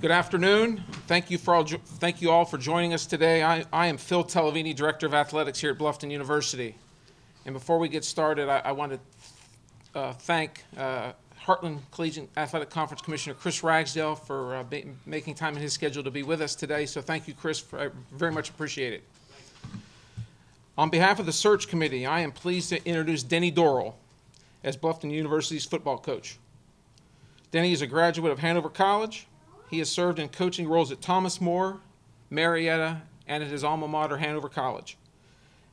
Good afternoon. Thank you for all, thank you all for joining us today. I, I am Phil Talavinia, Director of Athletics here at Bluffton University. And before we get started, I, I want to uh, thank uh, Heartland Collegiate Athletic Conference Commissioner Chris Ragsdale for uh, making time in his schedule to be with us today. So thank you, Chris. For, I very much appreciate it. On behalf of the search committee, I am pleased to introduce Denny Dorrell as Bluffton University's football coach. Denny is a graduate of Hanover College. He has served in coaching roles at Thomas More, Marietta, and at his alma mater, Hanover College.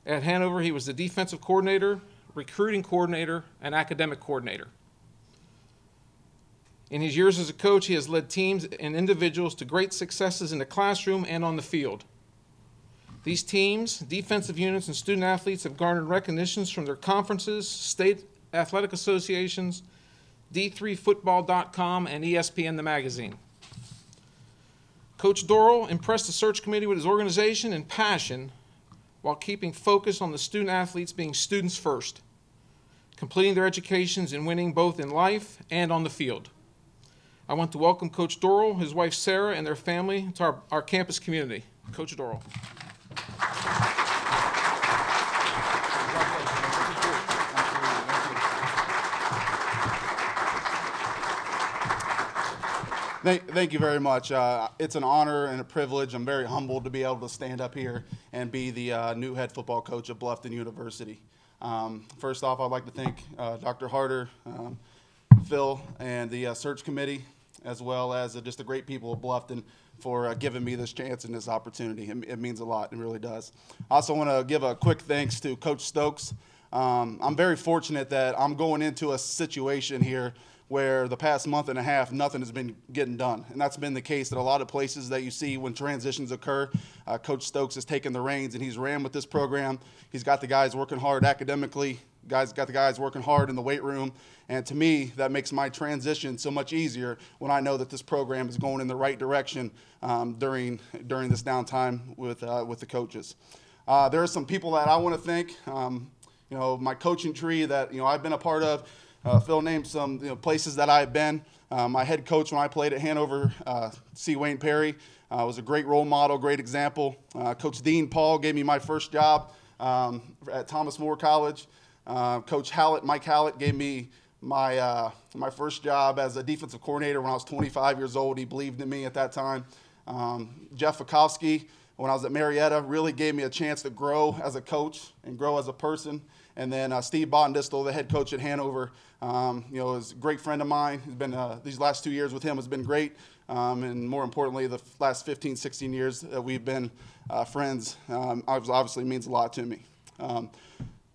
At Hanover, he was the defensive coordinator, recruiting coordinator, and academic coordinator. In his years as a coach, he has led teams and individuals to great successes in the classroom and on the field. These teams, defensive units, and student athletes have garnered recognitions from their conferences, state athletic associations, D3Football.com, and ESPN the magazine. Coach Dorrell impressed the search committee with his organization and passion while keeping focus on the student athletes being students first, completing their educations and winning both in life and on the field. I want to welcome Coach Dorrell, his wife Sarah, and their family to our, our campus community. Coach Dorrell. Thank, thank you very much. Uh, it's an honor and a privilege. I'm very humbled to be able to stand up here and be the uh, new head football coach of Bluffton University. Um, first off, I'd like to thank uh, Dr. Harder, um, Phil, and the uh, search committee, as well as uh, just the great people of Bluffton for uh, giving me this chance and this opportunity. It, it means a lot. It really does. I also want to give a quick thanks to Coach Stokes. Um, I'm very fortunate that I'm going into a situation here where the past month and a half nothing has been getting done. And that's been the case at a lot of places that you see when transitions occur. Uh, coach stokes has taken the reins and he's ran with this program. He's got the guys working hard academically. Guys got the guys working hard in the weight room. And to me that makes my transition so much easier when i know that this program is going in the right direction um, during during this downtime with uh, with the coaches. Uh, there are some people that i want to thank. Um, you know my coaching tree that you know i've been a part of uh, Phil named some you know, places that I've been. Uh, my head coach when I played at Hanover, uh, C. Wayne Perry, uh, was a great role model, great example. Uh, coach Dean Paul gave me my first job um, at Thomas More College. Uh, coach Hallett, Mike Hallett, gave me my, my first job as a defensive coordinator when I was 25 years old. He believed in me at that time. Um, Jeff Fikowski, when I was at Marietta, really gave me a chance to grow as a coach and grow as a person. And then uh, Steve Bottendistel, the head coach at Hanover, um, you know, is a great friend of mine. He's been uh, these last two years with him has been great, um, and more importantly, the last 15, 16 years that we've been uh, friends um, obviously means a lot to me.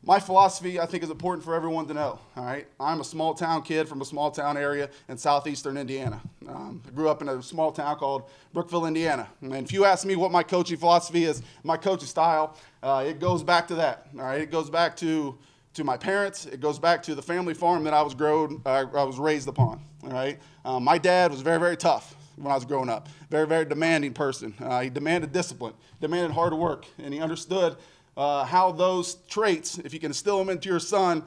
My philosophy, I think, is important for everyone to know. All right, I'm a small town kid from a small town area in southeastern Indiana. Um, I grew up in a small town called Brookville, Indiana. And if you ask me what my coaching philosophy is, my coaching style, uh, it goes back to that. All right, it goes back to to my parents. It goes back to the family farm that I was grown, uh, I was raised upon. All right, um, my dad was very, very tough when I was growing up. Very, very demanding person. Uh, he demanded discipline, demanded hard work, and he understood uh, how those traits, if you can instill them into your son,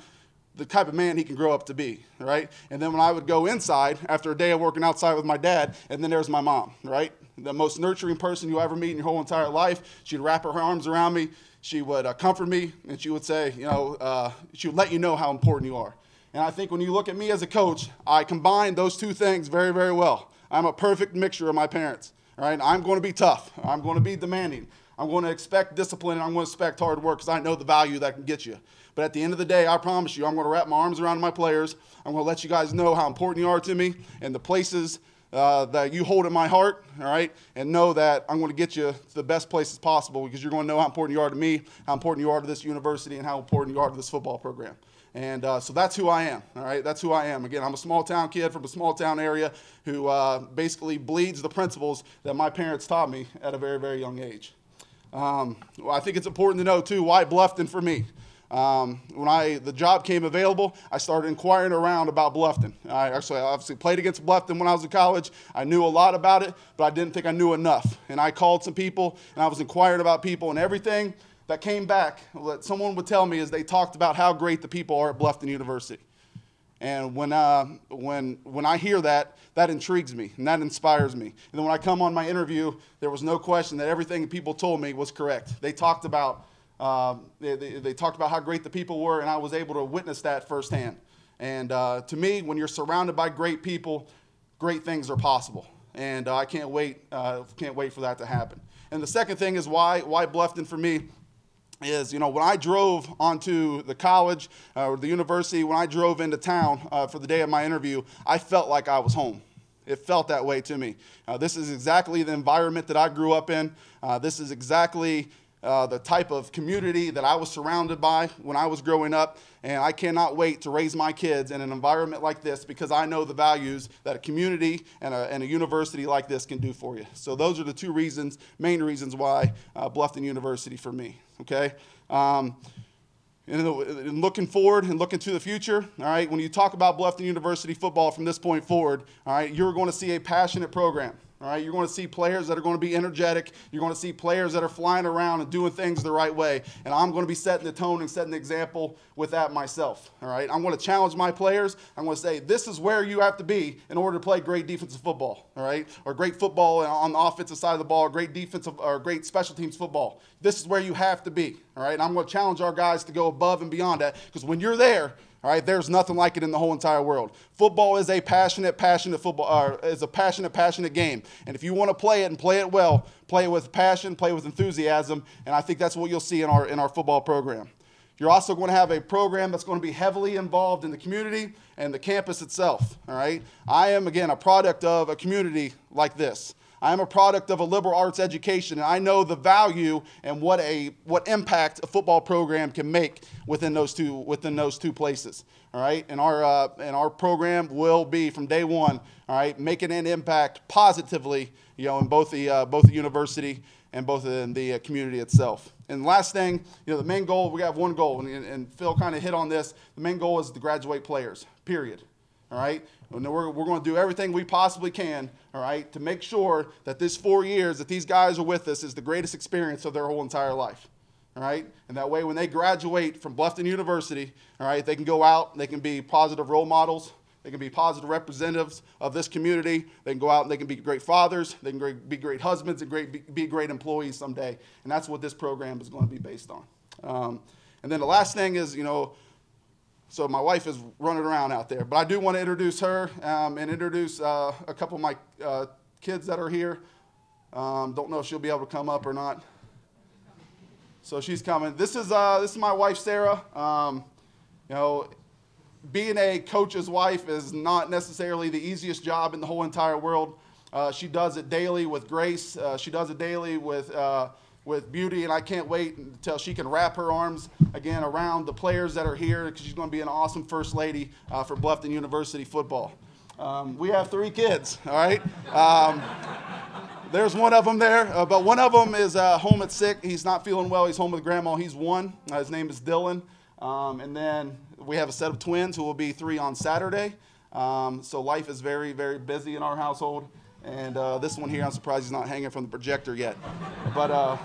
the type of man he can grow up to be, right? And then when I would go inside after a day of working outside with my dad, and then there's my mom, right? The most nurturing person you ever meet in your whole entire life. She'd wrap her arms around me, she would uh, comfort me, and she would say, you know, uh, she would let you know how important you are. And I think when you look at me as a coach, I combine those two things very, very well. I'm a perfect mixture of my parents, right? I'm going to be tough. I'm going to be demanding. I'm going to expect discipline and I'm going to expect hard work because I know the value that can get you. But at the end of the day, I promise you, I'm going to wrap my arms around my players. I'm going to let you guys know how important you are to me and the places uh, that you hold in my heart, all right? And know that I'm going to get you to the best places possible because you're going to know how important you are to me, how important you are to this university, and how important you are to this football program. And uh, so that's who I am, all right? That's who I am. Again, I'm a small town kid from a small town area who uh, basically bleeds the principles that my parents taught me at a very, very young age. Um, well, I think it's important to know too why Bluffton for me. Um, when I the job came available, I started inquiring around about Bluffton. I actually obviously played against Bluffton when I was in college. I knew a lot about it, but I didn't think I knew enough. And I called some people and I was inquiring about people and everything that came back that someone would tell me is they talked about how great the people are at Bluffton University. And when, uh, when, when I hear that, that intrigues me and that inspires me. And then when I come on my interview, there was no question that everything people told me was correct. They talked about, uh, they, they, they talked about how great the people were, and I was able to witness that firsthand. And uh, to me, when you're surrounded by great people, great things are possible. And uh, I can't wait, uh, can't wait for that to happen. And the second thing is why, why Bluffton for me is, you know, when I drove onto the college uh, or the university, when I drove into town uh, for the day of my interview, I felt like I was home. It felt that way to me. Uh, this is exactly the environment that I grew up in. Uh, this is exactly uh, the type of community that I was surrounded by when I was growing up. And I cannot wait to raise my kids in an environment like this because I know the values that a community and a, and a university like this can do for you. So those are the two reasons, main reasons why uh, Bluffton University for me. Okay. Um, and, looking forward and looking to the future, all right, when you talk about Bluffton University football from this point forward, all right, you're going to see a passionate program. All right, you're going to see players that are going to be energetic. You're going to see players that are flying around and doing things the right way. And I'm going to be setting the tone and setting the example with that myself. All right, I'm going to challenge my players. I'm going to say, this is where you have to be in order to play great defensive football. All right, or great football on the offensive side of the ball, great defensive or great special teams football. This is where you have to be. All right, and I'm going to challenge our guys to go above and beyond that because when you're there, all right, there's nothing like it in the whole entire world. Football is a passionate, passionate football. Is a passionate, passionate game. And if you want to play it and play it well, play it with passion, play it with enthusiasm. And I think that's what you'll see in our in our football program. You're also going to have a program that's going to be heavily involved in the community and the campus itself. All right, I am again a product of a community like this. I am a product of a liberal arts education, and I know the value and what a what impact a football program can make within those two within those two places. All right, and our uh, and our program will be from day one. All right, making an impact positively, you know, in both the uh, both the university and both in the uh, community itself. And last thing, you know, the main goal we have one goal, and, and Phil kind of hit on this. The main goal is to graduate players. Period. All right? We're, we're going to do everything we possibly can, all right, to make sure that this four years that these guys are with us is the greatest experience of their whole entire life. All right? And that way, when they graduate from Bluffton University, all right, they can go out, they can be positive role models, they can be positive representatives of this community. They can go out and they can be great fathers, they can be great husbands, and great, be great employees someday. And that's what this program is going to be based on. Um, and then the last thing is, you know, so my wife is running around out there. But I do want to introduce her um, and introduce uh, a couple of my uh, kids that are here. Um, don't know if she'll be able to come up or not. So she's coming. This is uh, this is my wife Sarah. Um, you know, being a coach's wife is not necessarily the easiest job in the whole entire world. Uh, she does it daily with grace. Uh, she does it daily with uh, with beauty, and I can't wait until she can wrap her arms again around the players that are here because she's going to be an awesome first lady uh, for Bluffton University football. Um, we have three kids, all right? Um, there's one of them there, uh, but one of them is uh, home at sick. He's not feeling well. He's home with grandma. He's one. Uh, his name is Dylan. Um, and then we have a set of twins who will be three on Saturday. Um, so life is very, very busy in our household. And uh, this one here, I'm surprised he's not hanging from the projector yet. But uh,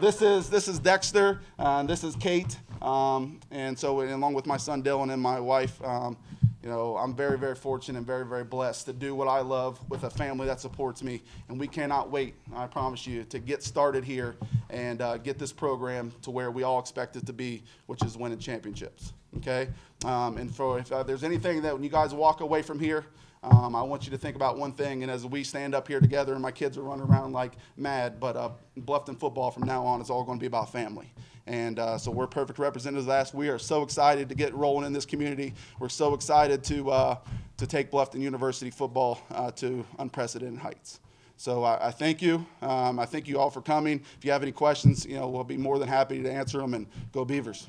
this is this is Dexter, uh, and this is Kate. Um, and so, along with my son Dylan and my wife, um, you know, I'm very, very fortunate and very, very blessed to do what I love with a family that supports me. And we cannot wait, I promise you, to get started here and uh, get this program to where we all expect it to be, which is winning championships. Okay? Um, and for if uh, there's anything that when you guys walk away from here, um, I want you to think about one thing, and as we stand up here together, and my kids are running around like mad, but uh, Bluffton football from now on is all going to be about family. And uh, so we're perfect representatives of that. We are so excited to get rolling in this community. We're so excited to, uh, to take Bluffton University football uh, to unprecedented heights. So I, I thank you. Um, I thank you all for coming. If you have any questions, you know, we'll be more than happy to answer them. And go Beavers.